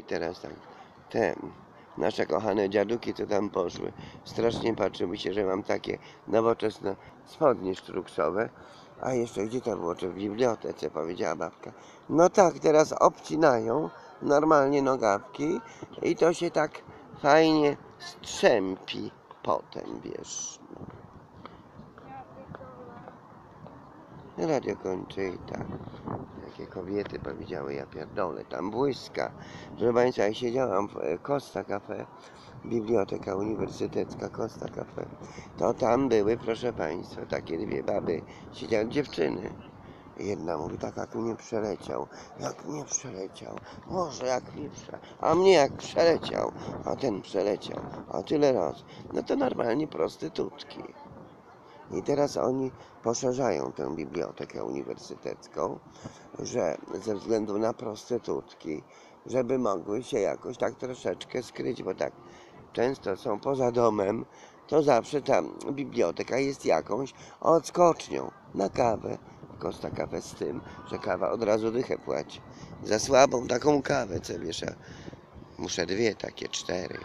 I teraz tak, te nasze kochane dziaduki, co tam poszły, strasznie patrzyły się, że mam takie nowoczesne spodnie sztruksowe. A jeszcze gdzie to było? Czy w bibliotece, powiedziała babka. No tak, teraz obcinają normalnie nogawki i to się tak fajnie strzępi potem, wiesz. Radio kończy i tak. Jakie kobiety powiedziały, ja pierdolę, tam błyska. Proszę Państwa, jak siedziałam w e, Costa Cafe, Biblioteka Uniwersytecka Costa Cafe, to tam były, proszę Państwa, takie dwie baby, siedziały dziewczyny. Jedna mówi, tak jak mnie przeleciał, jak mnie przeleciał, może jak mnie przeleciał, a mnie jak przeleciał, a ten przeleciał, a tyle razy. No to normalnie prostytutki. I teraz oni poszerzają tę bibliotekę uniwersytecką, że ze względu na prostytutki, żeby mogły się jakoś tak troszeczkę skryć, bo tak często są poza domem, to zawsze ta biblioteka jest jakąś odskocznią na kawę. Kosta kawę z tym, że kawa od razu dychę płaci. Za słabą taką kawę, co wiesz, ja muszę dwie takie, cztery.